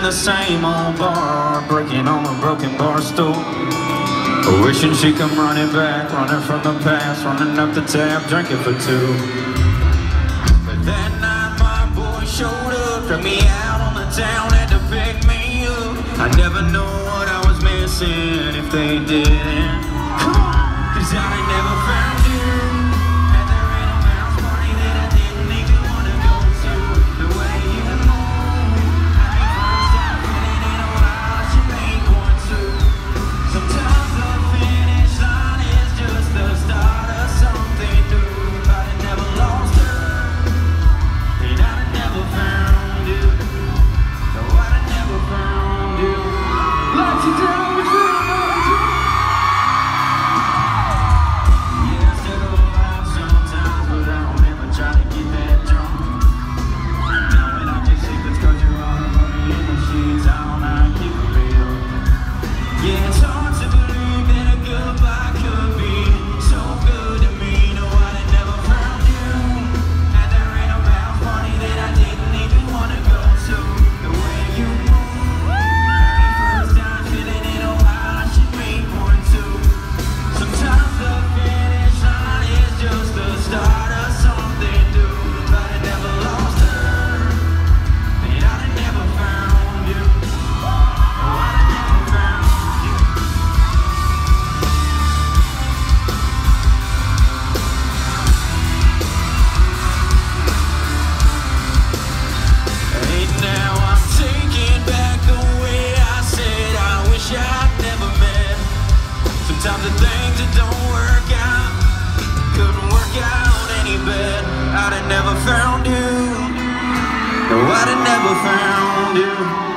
in the same old bar, breaking on a broken bar stool. Wishing she come running back, running from the past, running up the tab, drinking for two. But that night my boy showed up, took me out on the town, had to pick me up. I never know what I was missing if they didn't. Come on, cause I never found Sometimes the things that don't work out couldn't work out any better. I'd have never found you. No, I'd have never found you.